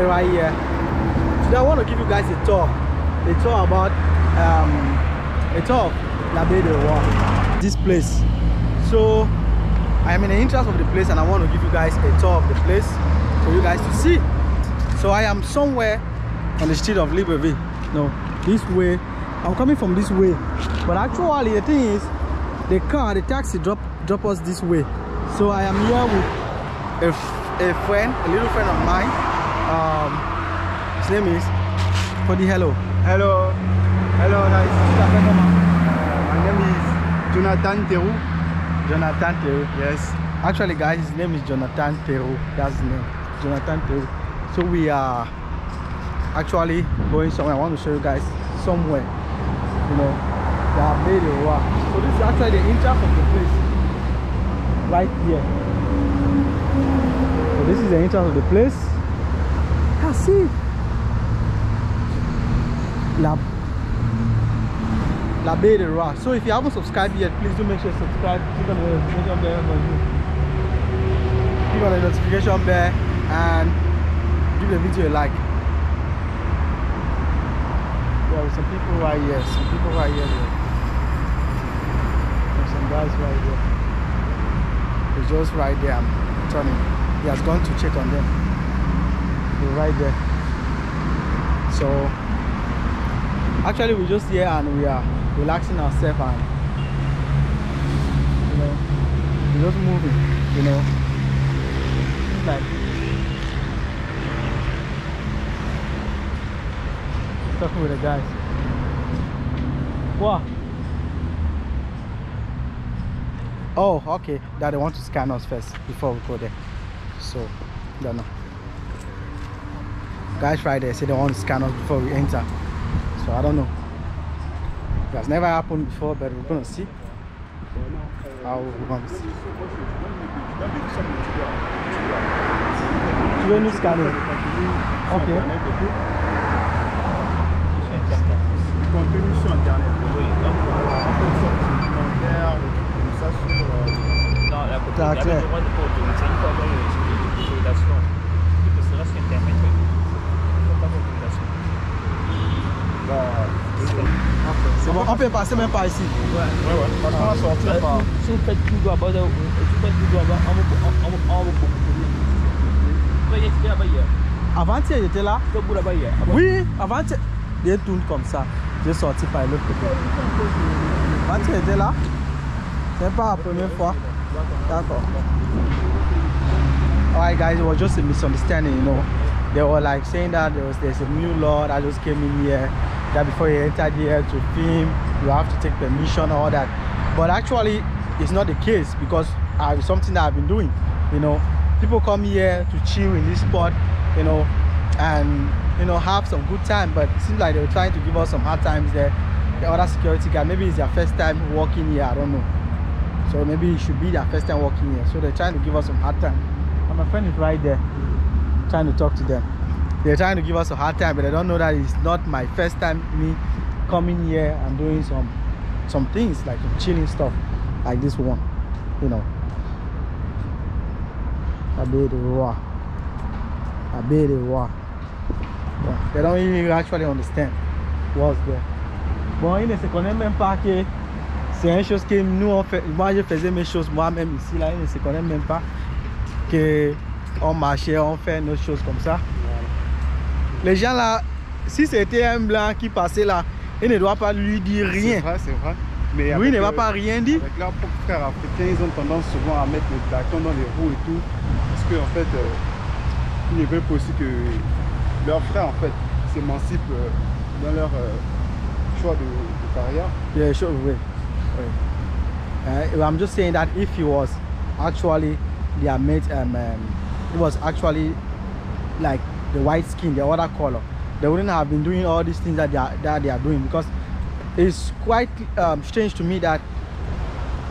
right here. Today i want to give you guys a tour. A tour about um a tour of de Roi this place. So i am in the interest of the place and i want to give you guys a tour of the place for you guys to see. So i am somewhere on the street of Libreville. No this way. I'm coming from this way. But actually the thing is the car the taxi drop drop us this way. So i am here with a, a friend a little friend of mine um his name is Fodi hello Hello. Hello, nice. Uh, my name is Jonathan Terou. jonathan Theroux. Yes. actually guys his name is jonathan Theroux. that's his name jonathan Theroux. so we are actually going somewhere i want to show you guys somewhere you know that made a so this is actually the entrance of the place right here so this is the entrance of the place see la la Baie de so if you haven't subscribed yet please do make sure you subscribe. Click on the notification bell click on the notification bell and give the video a like. There are some people right here. Some people right here. There. Some guys right here. He's just right there. I'm turning. He has gone to check on them they're right there. So actually we're just here and we are relaxing ourselves and you know we're just moving you know. It's like talking with the guys. What oh okay. That they want to scan us first before we go there. So don't know guys right there say they want to scan us before we enter so I don't know. It has never happened before, but we're gonna see how we're gonna see. Tu veux nous scanner Ok. Contenu C'est bon, on peut passer même par ici. ouais, ouais. Parce qu'on va sortir par. Si vous faites tout droit, bah, tu fais tout droit, bah, on va on va on va Vous hier. Avant-hier, j'étais là. C'est au bout là-bas hier. Oui, avant-hier. Des tourne comme ça. J'ai sorti par l'autre côté. Avant-hier, j'étais là. C'est pas la première fois. D'accord. Alright guys, it was just a misunderstanding, you know. They were like saying that there was there's a new law that just came in here that before you enter here to film, you have to take permission, all that. But actually, it's not the case because uh, it's something that I've been doing. You know, people come here to chill in this spot, you know, and you know have some good time. But it seems like they were trying to give us some hard times there. The other security guard, maybe it's their first time working here. I don't know. So maybe it should be their first time working here. So they're trying to give us some hard time. And my friend is right there trying to talk to them. They're trying to give us a hard time, but I don't know that it's not my first time me coming here and doing some some things like chilling stuff like this one. You know. De Roi. Abbé de Roi. Bon, they don't even actually understand what's there. Bon, ils ne se connaissent même pas que c'est une chose que nous on. Moi je faisais mes choses moi-même ici là, ne se connaissent même pas que on marchait, on fait nos choses comme ça. Les gens là, si c'était un blanc qui passait là, il ne doit pas lui dire C'est rien. vrai, c'est vrai. Mais Lui il ne va euh, pas rien dire. Avec leurs propres frères africains, ils ont tendance souvent à mettre le bâton dans les roues et tout. Parce qu'en fait, euh, ils ne veulent pas aussi que leurs frères en fait, s'émancipent euh, dans leur euh, choix de, de carrière. Yeah, sure. Wait. Uh, I'm just saying that if he was actually their mate, um, um, it was actually like the white skin, the other color, they wouldn't have been doing all these things that they are, that they are doing because it's quite um, strange to me that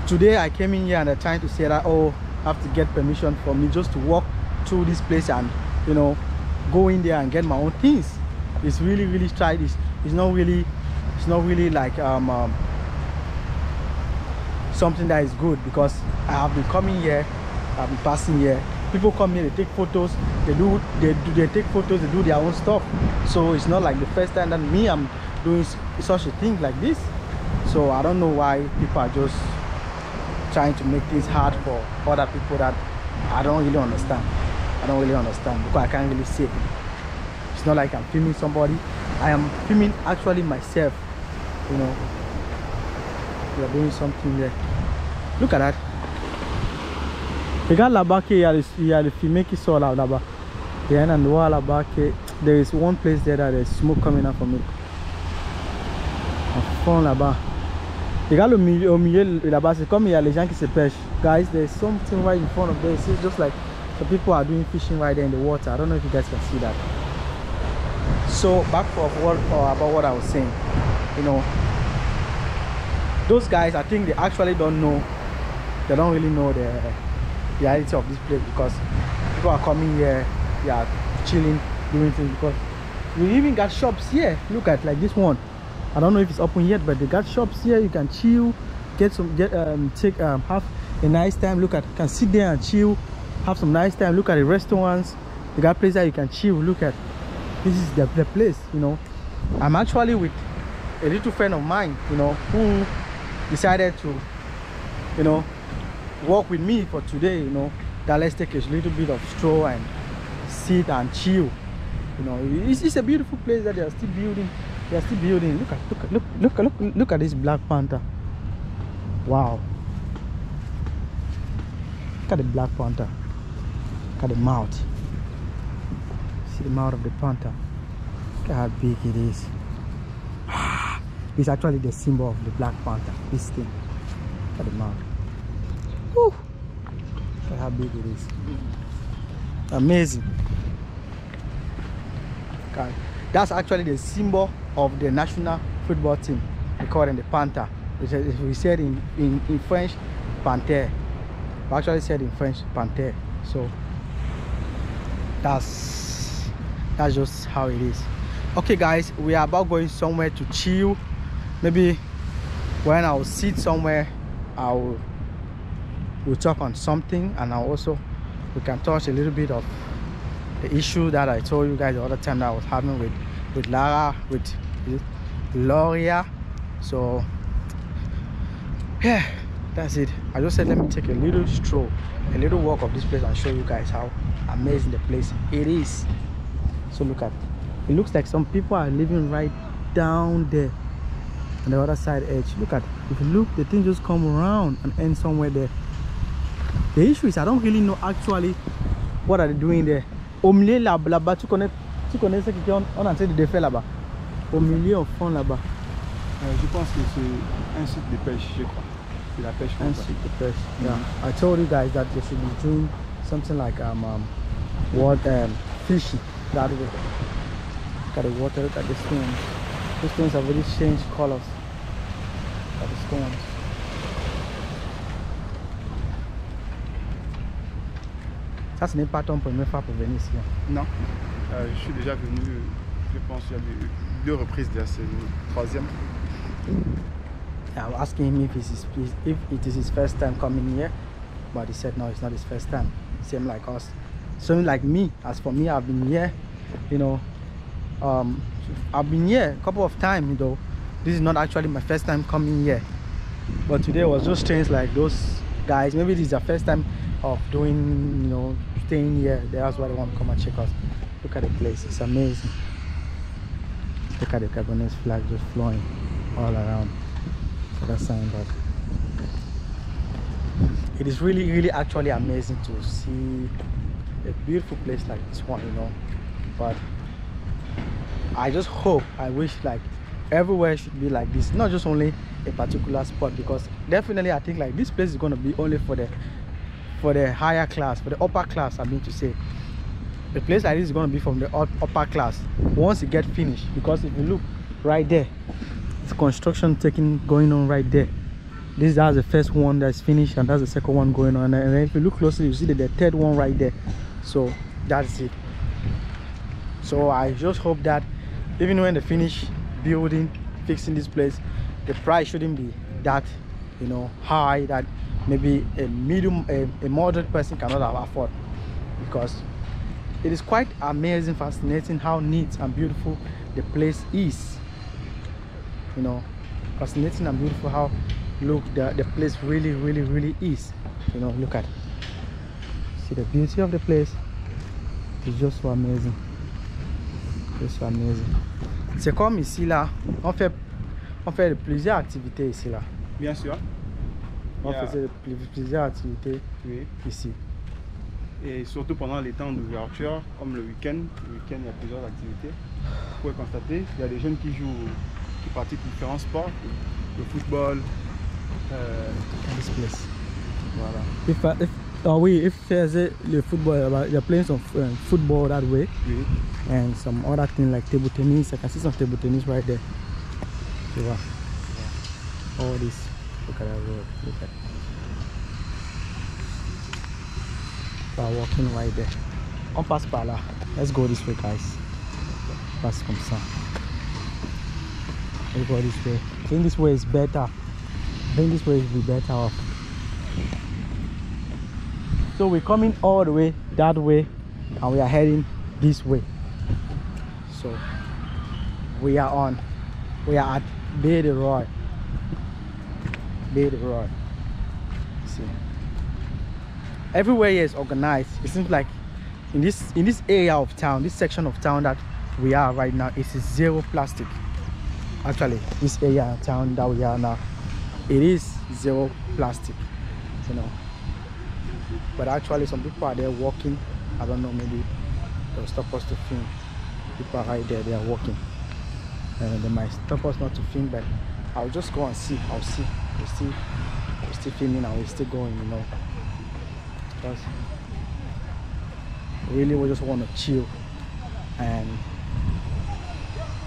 today I came in here and they're trying to say that oh I have to get permission for me just to walk through this place and you know go in there and get my own things. It's really really tried. It's, it's not really it's not really like um, um something that is good because I have been coming here I've been passing here people come here they take photos they do they do they take photos they do their own stuff. So it's not like the first time that me i'm doing such a thing like this. So i don't know why people are just trying to make things hard for other people that i don't really understand. I don't really understand because i can't really say it's not like i'm filming somebody. I am filming actually myself you know. We are doing something there. Look at that regarde là-bas qu'il y y a le fumier qui sort là là-bas il y a un endroit là-bas que there is one place there that there's smoke coming out from it. À fond là-bas regarde au milieu, au milieu là-bas c'est comme il y a les gens qui se pêchent guys there's something right in front of this. it's just like the people are doing fishing right there in the water. I don't know if you guys can see that. So back for what uh, about what i was saying. You know those guys i think they actually don't know. They don't really know the reality of this place because people are coming here they are chilling doing things because we even got shops here. Look at like this one. I don't know if it's open yet but they got shops here you can chill get some get um take um have a nice time. Look at can sit there and chill have some nice time. Look at the restaurants they got places that you can chill. Look at this is the, the place you know. I'm actually with a little friend of mine you know who decided to you know walk with me for today you know that let's take a little bit of stroll and sit and chill. You know it's, it's a beautiful place that they are still building. They are still building. Look at look at look look look look at this black panther. Wow. Look at the black panther. Look at the mouth. See the mouth of the panther. Look at how big it is. Ah, it's actually the symbol of the black panther this thing. Look at the mouth Whew. Look how big it is. Amazing. God. that's actually the symbol of the national football team. We call them the panther. We said in, in, in french panther we actually said in french panther so that's that's just how it is. Okay guys we are about going somewhere to chill. Maybe when i'll sit somewhere i'll we'll talk on something and I'll also we can touch a little bit of the issue that I told you guys the other time that I was having with with Lara with Gloria so yeah that's it. I just said let me take a little stroll a little walk of this place and show you guys how amazing the place it is. So look at it looks like some people are living right down there on the other side edge. Look at if you look the thing just come around and end somewhere there the issue is I don't really know actually what are they doing there. Au milieu là- là-bas, tu connais, tu connais ce qu'on on en train de faire là-bas. Au milieu au fond là-bas. Euh, je pense que c'est un site de pêche, je crois. C'est la pêche. Frontale. see the fish. Yeah, I told you guys that they should be doing something like um, um what um fishing that way. Look at the water. Look at the stones. The stones have really changed colors. Look at the stones. Ça, ce n'est pas ton première fois pour venir ici. hein. Non. Euh, je suis déjà venu, je pense, il y a eu deux reprises déjà, c'est le troisième. I was asking him if his, if it is his first time coming here, but he said no, it's not his first time. Same like us, same like me. As for me, I've been here, you know, um, I've been here a couple of times, you know. This is not actually my first time coming here, but today was just strange. Like those guys, maybe this is their first time of doing, you know, staying here. That's why they want to come and check us. Look at the place; it's amazing. Look at the Gabonese flag just flowing all around for that signboard. It is really, really actually amazing to see a beautiful place like this one, you know. But I just hope, I wish like everywhere should be like this, not just only a particular spot because definitely I think like this place is gonna be only for the for the higher class, for the upper class I mean to say. A place like this is gonna be from the upper class. Once it get finished because if you look right there it's construction taking going on right there. This that's the first one that's finished and that's the second one going on. And if you look closely you see the, the third one right there. So that's it. So i just hope that even when they finish building fixing this place the price shouldn't be that you know high that maybe a medium a, a moderate person cannot afford because it is quite amazing fascinating how neat and beautiful the place is. You know fascinating and beautiful how look the, the place really really really is. You know look at it. see the beauty of the place? It's just so amazing. Just so amazing. C'est comme ici là. On fait on fait plusieurs activités ici là. Bien sûr. On Yeah. faisait pl- plusieurs activités Oui. ici Et surtout pendant les temps d'ouverture, comme le week-end. Le week-end, il y a plusieurs activités. Vous pouvez constater, il y a des jeunes qui jouent, qui pratiquent différents sports. Le football. euh, in this place voilà. if, uh, if oh oui if there's a the football uh, they're playing some um, football that way Oui. and some other thing like table tennis. I can see some table tennis right there. You know, all this. Look at that road. Look at. We are walking right there. On passe par là. Let's go this way, guys. Comme ça. Let's go this way. I think this way is better. I think this way will be better off. So we're coming all the way that way and we are heading this way so we are on we are at Bay de Roy De Roy see. Everywhere here is organized. It seems like in this in this area of town this section of town that we are right now it is zero plastic. Actually this area of town that we are now it is zero plastic you know. But actually some people are there walking. I don't know maybe they'll stop us to film. People are right there they are walking. And they might stop us not to film but i'll just go and see i'll see we'll still we're still filming and we're still going you know. Because really we just want to chill and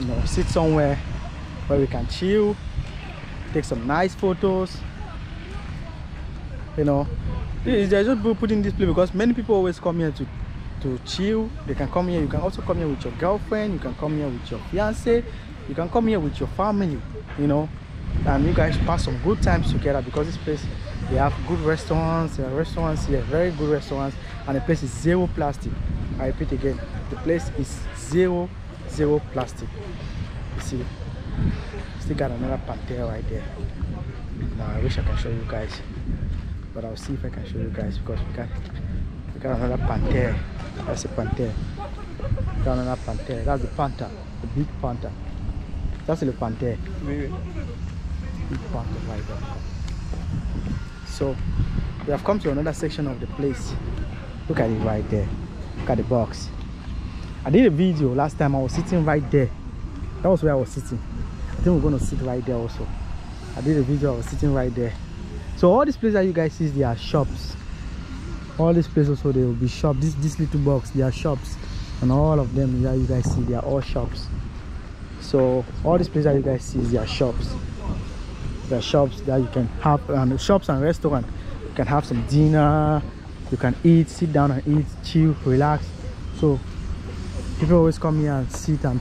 you know sit somewhere where we can chill take some nice photos you know. They're just putting this place because many people always come here to to chill. They can come here you can also come here with your girlfriend you can come here with your fiance you can come here with your family you know and you guys pass some good times together because this place they have good restaurants there are restaurants here very good restaurants and the place is zero plastic i repeat again the place is zero zero plastic you see still got another panther right there now i wish i can show you guys but I'll see if I can show you guys because we got we got another panther. That's a panther. Got another panther. That's the panther, the big panther. That's the panther, So we have come to another section of the place. Look at it right there. Look at the box. I did a video last time. I was sitting right there. That was where I was sitting. I think we're gonna sit right there also. I did a video. I was sitting right there. So all these places that you guys see, they are shops. All these places also they will be shops. This this little box, they are shops, and all of them that you guys see, they are all shops. So all these places that you guys see, they are shops. Are shops that you can have, and shops and restaurant. You can have some dinner. You can eat, sit down and eat, chill, relax. So people always come here and sit and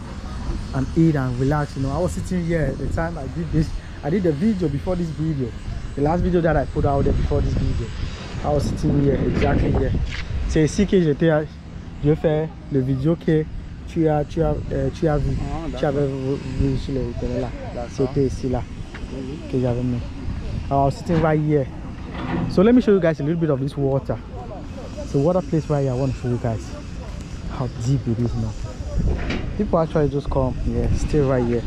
and eat and relax. You know, I was sitting here at the time I did this. I did the video before this video. The last video that I put out there before this video. I was sitting here, exactly here. C'est ici que j'étais. Je fais le vidéo que tu as, tu as, euh, tu as vu. Ah, tu avais vu vu sur le là. C'était ici là I was sitting right here. So let me show you guys a little bit of this water. So water place right here. I want to show you guys how deep it is now. People actually just come here, stay right here.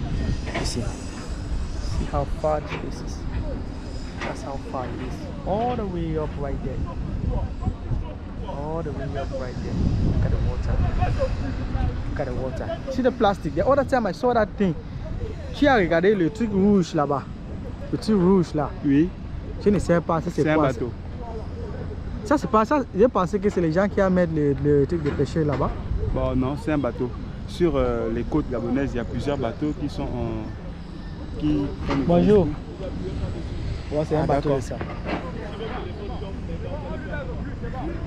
You see, see how far this is. That's how far it is. All the way up right there. All the way up right there. Look at the water. Look at the water. See the plastic. The other time I saw that thing. Tu as regardé le truc rouge là-bas. Le truc rouge là. Oui, Je ne sais pas si c'est c'est un bateau. Ça, c'est pas ça. J'ai pensé que c'est les gens qui amènent le, le truc de pêcher là-bas. Bon, non, c'est un bateau. Sur euh, les côtes gabonaises, il y a plusieurs bateaux qui sont en. Qui Bonjour. Ouais, c'est un Ah, bateau ça.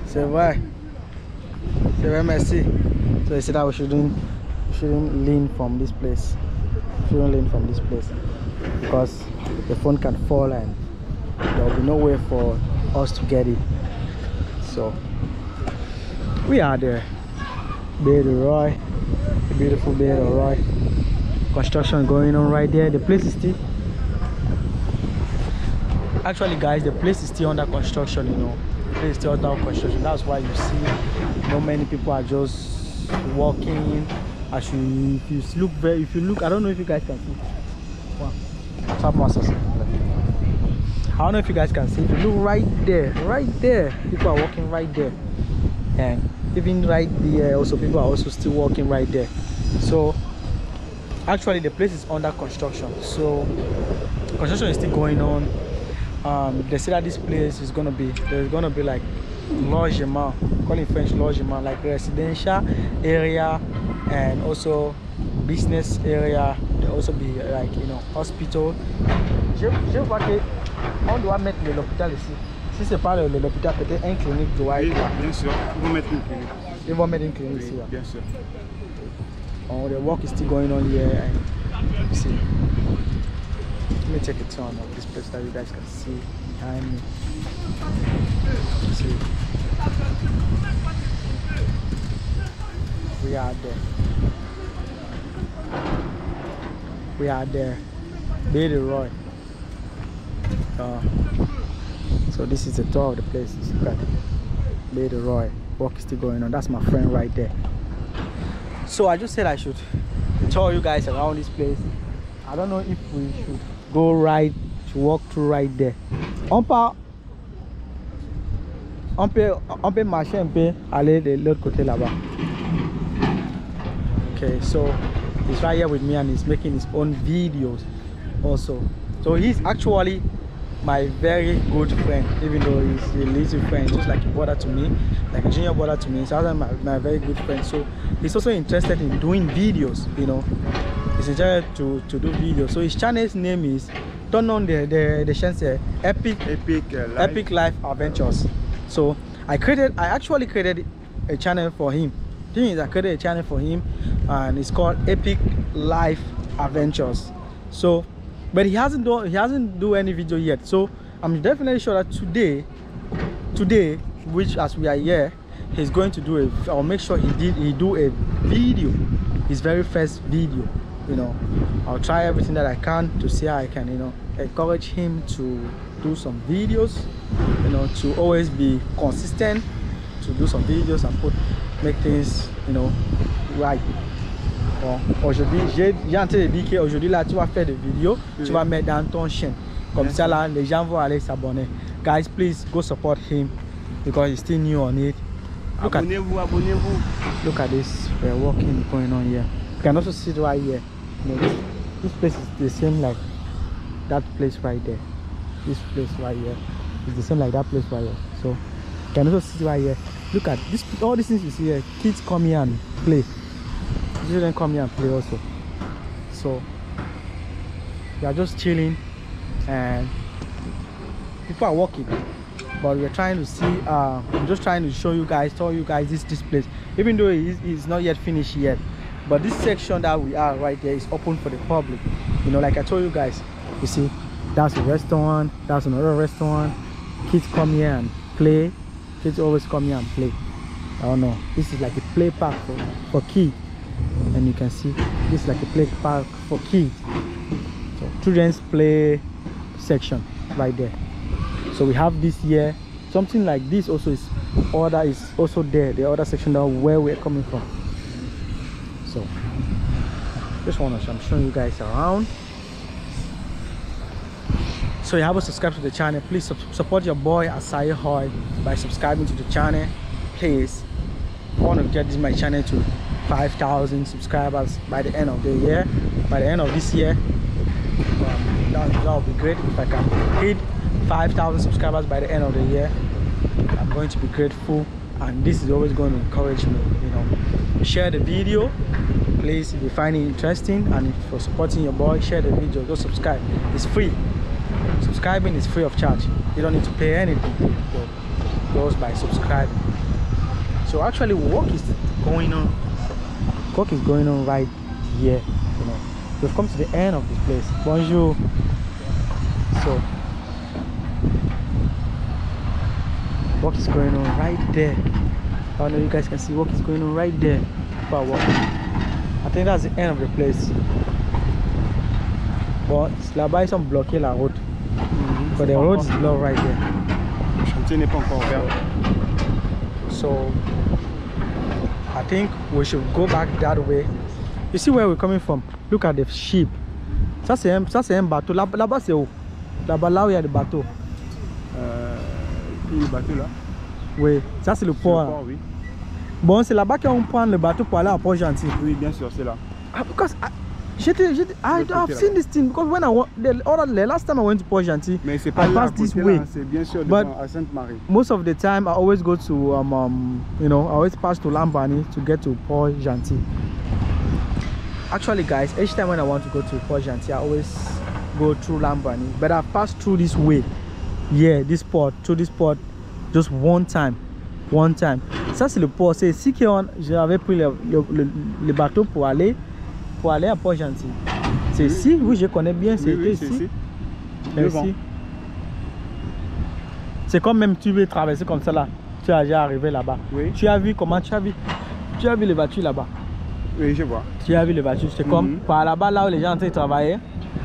C'est vrai. C'est vrai, merci. So they said that we shouldn't, we shouldn't lean from this place. Shouldn't lean from this place because the phone can fall and there will be no way for us to get it. So we are there de Roy beautiful de Roy. Construction going on right there. The place is still actually guys the place is still under construction you know. The place is still under construction. That's why you see not many people are just walking. As you if you look very if you look i don't know if you guys can see. Wow. Top muscles. I don't know if you guys can see. If you look right there, right there, people are walking right there, and even right there, also people are also still walking right there. So actually, the place is under construction. So construction is still going on. Um, they say that this place is gonna be there's gonna be like logement, calling French logement, like residential area, and also business area also be like you know hospital je, je vois que on doit mettre l'hôpital ici si c'est pas l'hôpital peut-être un clinique doit Oui, être là bien sûr. Ils vont mettre une clinique. ils vont mettre une clinique Oui, ici là. bien sûr. oh the work is still going on here and you see let me take a turn of this place that you guys can see behind me You see we are there we are there. Baby Roy. Uh, so this is the tour of the place look at Roy. Work is still going on. That's my friend right there. So I just said I should tour you guys around this place. I don't know if we should go right to walk through right there. Part on peut on peut un peu aller de l'autre côté là-bas okay so he's right here with me and he's making his own videos also. So he's actually my very good friend even though he's a little friend just like a brother to me like a junior brother to me. So that's my, my very good friend. So he's also interested in doing videos you know. He's interested to to do videos. So his channel's name is don't know the the the chance epic Epic uh, Life. epic life adventures. So i created i actually created a channel for him. Thing is i created a channel for him and it's called epic life adventures. So but he hasn't done he hasn't do any video yet. So i'm definitely sure that today today which as we are here he's going to do a i'll make sure he did he do a video. His very first video you know. I'll try everything that i can to see how i can you know encourage him to do some videos you know to always be consistent to do some videos and put make things you know right Bon, aujourd'hui, j'ai en train de dire qu'aujourd'hui, là, tu vas faire des vidéos, tu Oui. vas mettre dans ton chaîne. Comme ça, là, les gens vont aller s'abonner. Guys, please go support him because he's still new on it. Look at, Abonnez-vous, abonnez-vous. look at this uh, walking going on here. You can also see right here. You know, this, this place is the same like that place right there. This place right here is the same like that place right here. So you can also see right here. Look at this all these things you see here. Kids come here and play. Children come here and play also. So we are just chilling and people are walking. But we're trying to see uh i'm just trying to show you guys tell you guys this this place. Even though it is it's not yet finished yet but this section that we are right there is open for the public. You know like i told you guys you see that's a restaurant that's another restaurant. Kids come here and play. Kids always come here and play. I don't know. This is like a play park for for kids and you can see this is like a play park for kids. So children's play section right there. So we have this here. Something like this also is order is also there the other section down where we're coming from. So just want to i'm showing you guys around. So you haven't subscribed to the channel. Please sub- support your boy Acai Hoy by subscribing to the channel. Please I want to get this my channel to 5,000 subscribers by the end of the year. By the end of this year um, that, that would be great if I can hit 5,000 subscribers by the end of the year. I'm going to be grateful and this is always going to encourage me you know. Share the video please if you find it interesting and if you're supporting your boy share the video go subscribe. It's free. Subscribing is free of charge. You don't need to pay anything. It goes by subscribing. So actually work is going on work is going on right here you know we've come to the end of this place bonjour so work is going on right there I don't know you guys can see what is going on right there. Are. I think that's the end of the place. Bon, là-bas, ils sont bloqués la route. Mm-hmm. But the road is blocked right there. Chantier n'est pas encore ouvert. So I think we should go back that way. You see where we're coming from? Look at the sheep. Ça c'est un, ça c'est un bateau. Là- Là-bas c'est où Là-bas là où il y a des bateaux. Euh, le bateau là? Oui, ça c'est le port. le là. port, oui. Bon, c'est là-bas qu'on prend le bateau pour aller à Port-Gentil. Oui, bien sûr, c'est là. Ah, because I, j'étais, j'étais, I've seen this thing because when I the other the last time I went to Mais c'est pas I passed this way. C'est bien sûr But- Sainte-Marie. most of the time I always go to um, um you know I always pass to Lambaréné to get to Port Gentil. Actually, guys, each time when I want to go to Port Gentil, I always go through Lambaréné. But I passed through this way, yeah, this port, through this port, just one time, one time. Ça c'est le port. C'est ici que j'avais pris le, le, le- le bateau pour aller pour aller à Port Gentil. C'est Oui. ici, oui, je connais bien. C'était oui, c'est ici. ici. Merci. Devant. C'est comme même tu veux traverser comme ça là. Tu as déjà arrivé là-bas. Oui. Tu as vu comment tu as vu Tu as vu les voitures là-bas. Oui, je vois. Tu as vu les voitures. C'est comme Mhm. par là-bas là où les gens de travailler.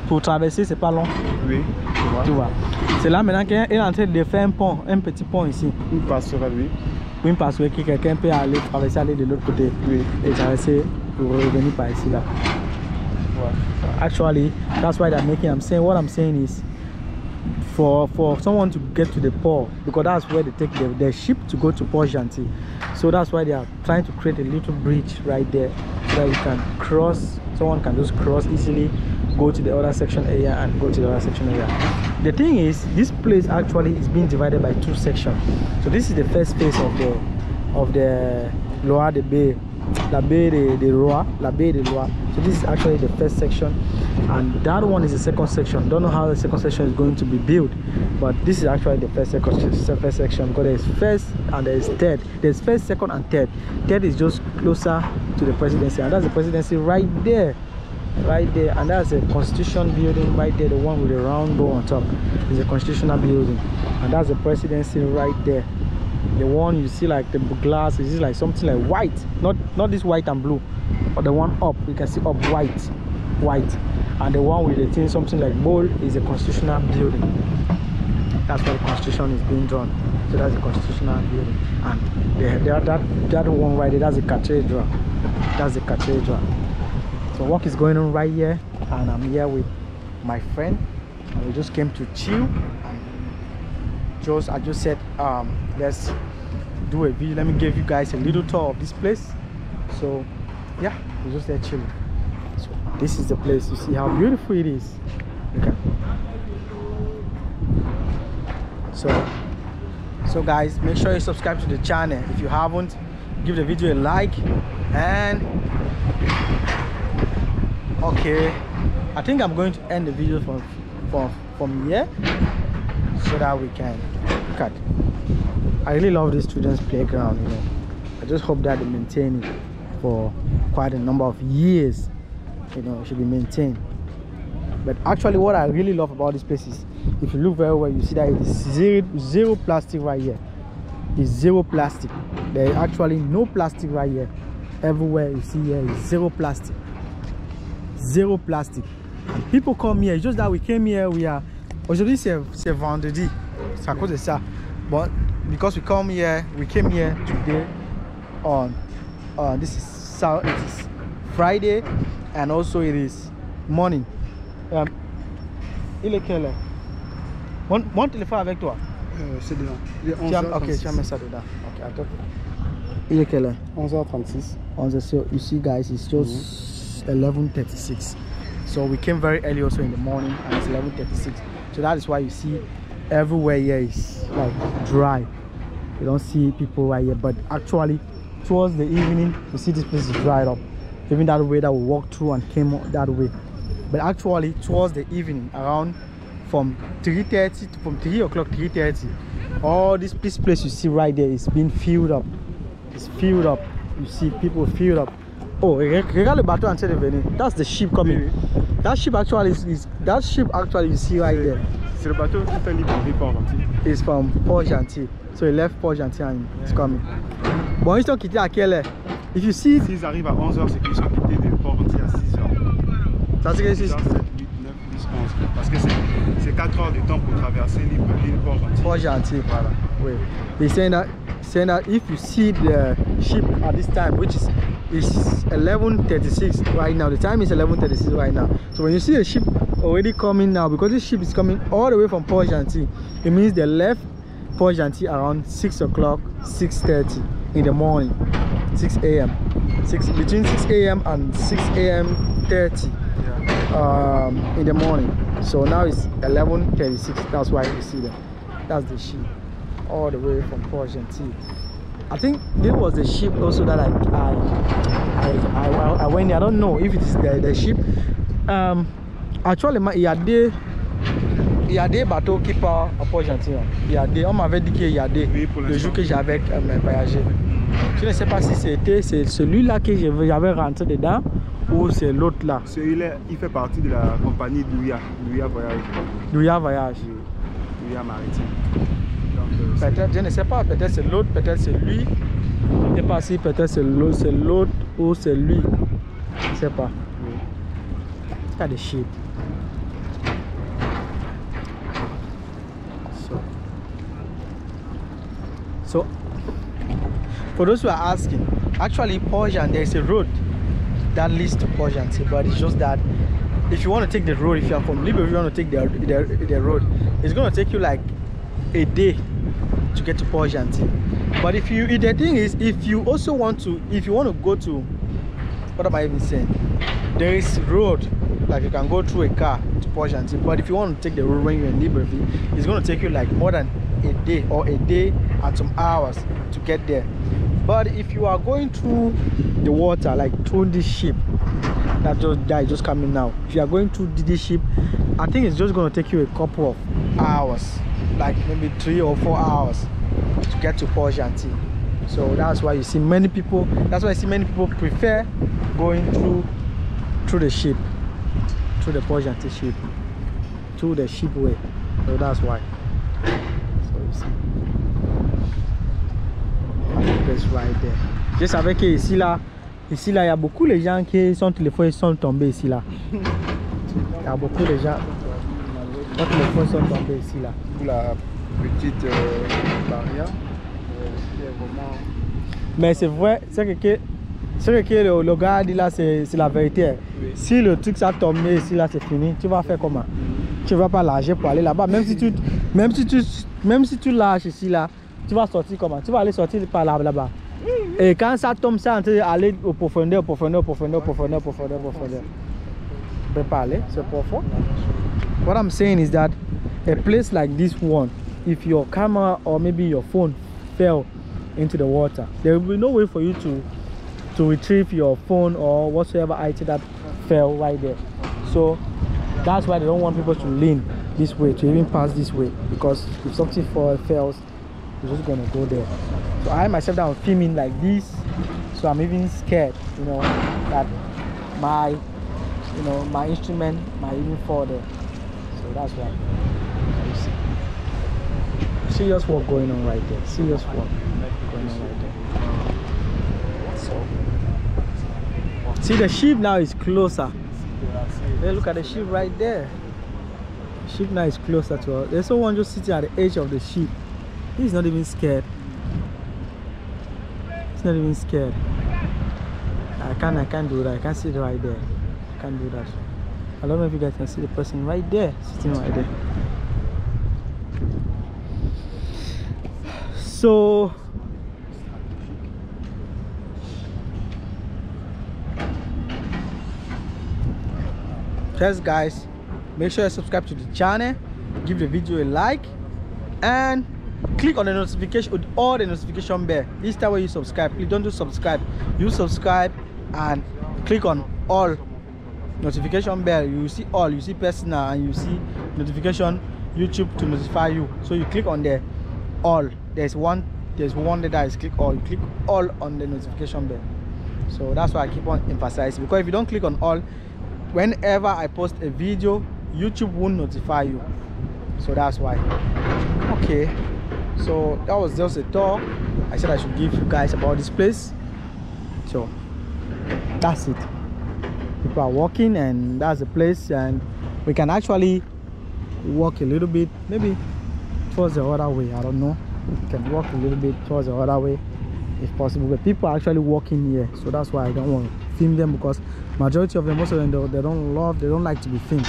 Pour traverser, c'est pas long. Oui, je vois. Tu vois. C'est là maintenant qu'il est en train de faire un pont, un petit pont ici. Une passerelle, oui. Oui, parce que quelqu'un peut aller traverser, aller de l'autre côté Oui. et traverser pour revenir par ici là. Actually that's why they're making i'm saying what i'm saying is for for someone to get to the port because that's where they take their, their ship to go to port gentil so that's why they are trying to create a little bridge right there so that you can cross someone can just cross easily go to the other section area and go to the other section area the thing is this place actually is being divided by two sections so this is the first phase of the of the loire de bay la baie de, de Loire, la baie de Loire. So this is actually the first section, and that one is the second section. Don't know how the second section is going to be built, but this is actually the first section. First section because there's first and there's third. There's first, second, and third. Third is just closer to the presidency, and that's the presidency right there, right there, and that's a constitution building right there, the one with the round bow on top. Is a constitutional building, and that's the presidency right there. The one you see like the glass is like something like white? Not not this white and blue but the one up you can see up white white. And the one with the thing something like bold is a constitutional building. That's where the constitution is being drawn. So that's the constitutional building. And the, the, that that one right there that's the cathedral. That's the cathedral so work is going on right here and i'm here with my friend. And we just came to chill and just I just said um let's do a video. Let me give you guys a little tour of this place. So yeah we're just there chilling. So this is the place. You see how beautiful it is. Okay so so guys make sure you subscribe to the channel. If you haven't give the video a like and okay i think i'm going to end the video from from from here so that we can look at i really love this students playground you know. I just hope that they maintain it for quite a number of years you know it should be maintained. But actually what i really love about this place is if you look very well you see that it is zero zero plastic right here. Is zero plastic. There is actually no plastic right here. Everywhere you see here is zero plastic zero plastic. And people come here it's just that we came here we are aujourd'hui c'est vendredi c'est à cause de ça but because we come here we came here today on uh, this is it is friday and also it is morning. Um, il est quelle heure mon, mon téléphone avec toi? Euh, c'est dedans. Il est tu as, ok 11h36. tu as mis ça dedans. Ok attends. Il est quelle heure 11h36. on the so you see guys it's just 11:36 so we came very early also in the morning and it's 11:36 so that is why you see everywhere here is like dry. You don't see people right here but actually towards the evening you see this place is dried up. Even that way that we walked through and came that way. But actually towards the evening around from 3:30 to from 3 o'clock 3:30 all this this place you see right there is being filled up. It's filled up. You see people filled up. Oh, re- regarde le bateau en train de venir. That's the ship coming. Oui, That ship actually is, that ship actually you see right there C'est le bateau qui fait libre Port Gentil. is from Port Gentil. So he left Port Gentil and it's coming. Bon, ils sont quittés à quelle heure? If you see, S'ils arrivent à 11h, c'est qu'ils sont quittés de Port-Gentil à 6h. ça c'est que 6h, 7, 8, 9, 10, 11. Parce que c'est- c'est 4 heures de temps pour traverser l'île l'île Port-Gentil. Port Gentil. Voilà. Wait. They saying that saying that if you see the ship at this time, which is is 11:36 right now, the time is 11:36 right now. So when you see the ship already coming now, because this ship is coming all the way from Port Gentil, it means they left Port Gentil around 6 o'clock, 6:30 in the morning, 6 a.m. 6 between 6 a.m. and 6 a.m. 30 Yeah. um, in the morning. So now it's 11:36. That's why you see them. That's the ship, all the way from Port Gentil. I think this was the ship also that I I I, I, I went there. I don't know if it is the, the ship. Um, actually, il y a des il y a des bateaux qui partent à Port Gentil. Il y a des, on m'avait dit qu'il y a des Oui, le jour que j'avais euh, voyagé. Je ne sais pas si c'était celui-là que j'avais rentré dedans ou c'est l'autre là. Celui-là, il fait partie de la compagnie Douya, Douya Voyage, Douya Voyage. Douya Maritime. Peut-être, je ne sais pas, peut-être c'est l'autre, peut-être c'est lui. Je ne sais pas si peut-être c'est l'autre, ou c'est lui. Je ne sais pas. des. So, so for those who are asking, actually Porjan, there is a road that leads to Porjan, but it's just that if you want to take the road, if you are from Libreville, you want to take the, the, the road, it's going to take you like a day to get to Port Gentil. But if you, the thing is, if you also want to, if you want to go to, what am I even saying? There is road, like you can go through a car to Port Gentil. But if you want to take the road when you're in Libreville, it's going to take you like more than a day or a day and some hours to get there. But if you are going through the water, like through this ship, that just is just coming now. If you are going through this ship, I think it's just going to take you a couple of hours, like maybe three or four hours to get to Port Gentil. So that's why you see many people. That's why I see many people prefer going through through the ship, through the Port Gentil ship, through the ship way. So that's why. So you see. That's right there. Je savais que ici là, ici là, il y a beaucoup de gens qui sont téléphones sont tombés ici là. Il y a beaucoup de gens. Leurs téléphones sont tombés ici là. Pour la petite euh, barrière, euh, qui est vraiment. Mais c'est vrai, c'est que, que, c'est que le, le gars dit là, c'est c'est la vérité. Oui. Si le truc ça tombe ici là, c'est fini, tu vas faire comment? Tu vas pas lâcher pour aller là-bas. Même si tu, même si tu, même si tu lâches ici là, tu vas sortir comment? Tu vas aller sortir par là là-bas. Eh, Et quand ça tombe, ça au profondeur, profondeur, profondeur, profondeur, profondeur, profondeur. Peux pas c'est profond. What I'm saying is that a place like this one, if your camera or maybe your phone fell into the water, there will be no way for you to to retrieve your phone or whatsoever item that fell right there. So that's why they don't want people to lean this way, to even pass this way, because if something fall, fails, you're just gonna go there. I myself I'm filming like this, so I'm even scared, you know, that my you know my instrument might even fall there. So that's why. You see. Serious work going on right there. Serious work going on right there. See the ship now is closer. Hey, look at the ship right there. The ship now is closer to us. There's someone just sitting at the edge of the ship. He's not even scared. Not even scared. I can't I can't do that. I can't sit right there. I can't do that. I don't know if you guys can see the person right there, sitting right there. So just guys make sure you subscribe to the channel give the video a like and click on the notification all the notification bell. This time when you subscribe please don't do subscribe. You subscribe and click on all notification bell. You see all. You see personal and you see notification youtube to notify you. So you click on the all. There's one there's one that is click all. You click all on the notification bell. So that's why i keep on emphasizing. Because if you don't click on all whenever i post a video youtube won't notify you. So that's why. Okay so that was just a talk. I said i should give you guys about this place. So that's it. People are walking and that's the place and we can actually walk a little bit maybe towards the other way i don't know. We can walk a little bit towards the other way if possible but people are actually walking here. So that's why i don't want to film them because majority of them most of them they don't love they don't like to be filmed.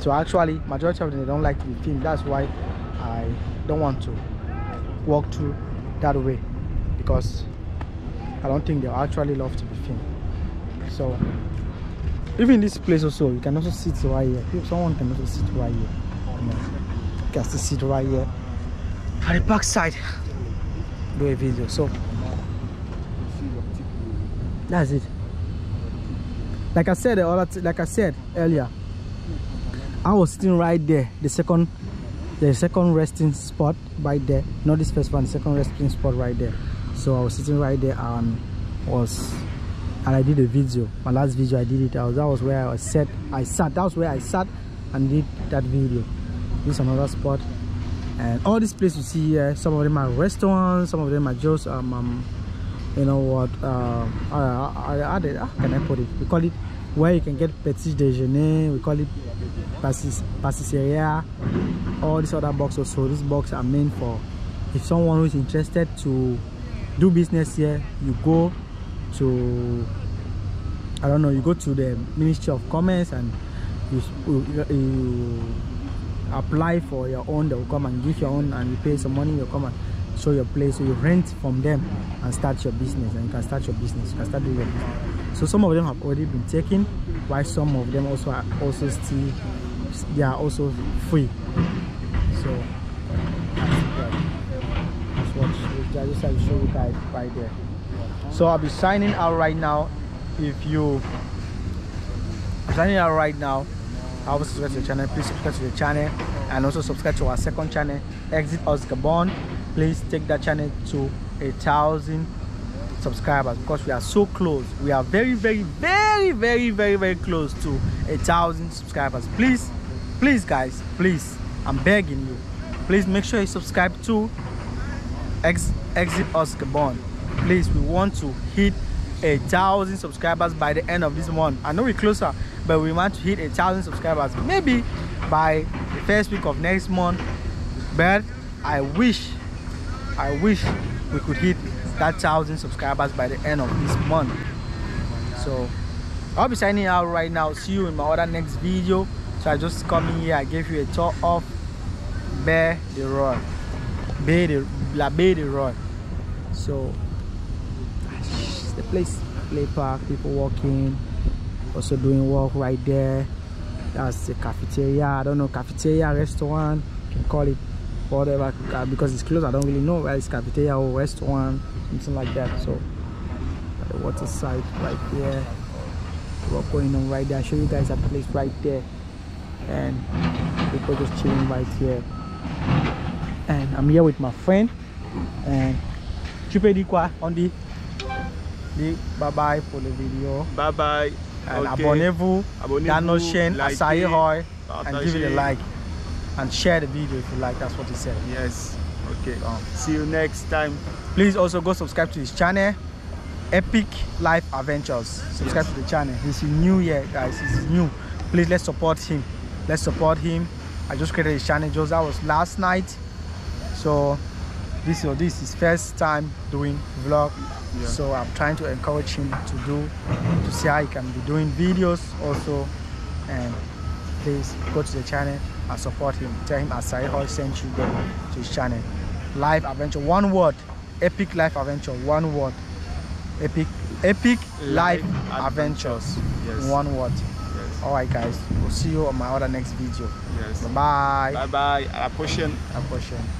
So actually majority of them they don't like to be filmed. That's why i don't want to walk through that way because i don't think they'll actually love to be filmed so even this place also you can also sit right here. If someone can also sit right here you, know, you can still sit right here. At the back side do a video. So that's it. Like i said like i said earlier i was sitting right there the second the second resting spot right there not this first one second resting spot right there. So i was sitting right there and was and i did a video my last video i did it. I was, that was where i sat i sat that was where i sat and did that video. This is another spot. And all these places you see here some of them are restaurants some of them are just um, um you know what uh, uh, how, can i put it? We call it where you can get petit déjeuner we call it pastis pastisseria all these other boxes. So these boxes are meant for if someone who is interested to do business here you go to i don't know you go to the ministry of commerce and you, you, apply for your own they will come and give your own and you pay some money you come and show your place. So you rent from them and start your business and you can start your business you can start doing your business so some of them have already been taken while some of them also are also still they are also free. So that's what I just have to show you guys right there. So I'll be signing out right now if you I'm signing out right now. I will subscribe to the channel. Please subscribe to the channel and also subscribe to our second channel exit us gabon. Please take that channel to a thousand subscribers because we are so close. We are very very very very very very close to a thousand subscribers. Please please guys please i'm begging you. Please make sure you subscribe to Ex exit us gabon please we want to hit a thousand subscribers by the end of this month. I know we're closer but we want to hit a thousand subscribers maybe by the first week of next month. But i wish I wish we could hit that thousand subscribers by the end of this month. So I'll be signing out right now. See you in my other next video. So I just come in here, I gave you a tour of Bear the Road. Bay the La Bay the Road. So the place play park, people walking, also doing work right there. That's the cafeteria. I don't know, cafeteria, restaurant, you can call it whatever uh, because it's closed i don't really know where it's cafeteria or restaurant something like that. So uh, the water side right there. What going on right there. I'll show you guys that place right there. And people just chilling right here. And i'm here with my friend. And dire quoi on the dit bye bye for the vidéo bye bye and okay. abonnez-vous nos chaînes Acai Hoy and give it a like and share the video if you like. That's what he said. Yes okay um, see you next time. Please also go subscribe to his channel epic life adventures. Subscribe yes. to the channel. He's new here guys. He's new. Please let's support him. Let's support him. I just created his channel just that was last night. So this is this is first time doing vlog. Yeah. so i'm trying to encourage him to do to see how he can be doing videos also. And please go to the channel and support him. Tell him Acai Hoy sent you there to his channel. Life adventure, one word. Epic life adventure, one word. Epic, epic life, life adventures. Yes. One word. Yes. Alright guys, we'll see you on my other next video. Yes. Bye bye. Bye bye. Prochaine. À la prochaine.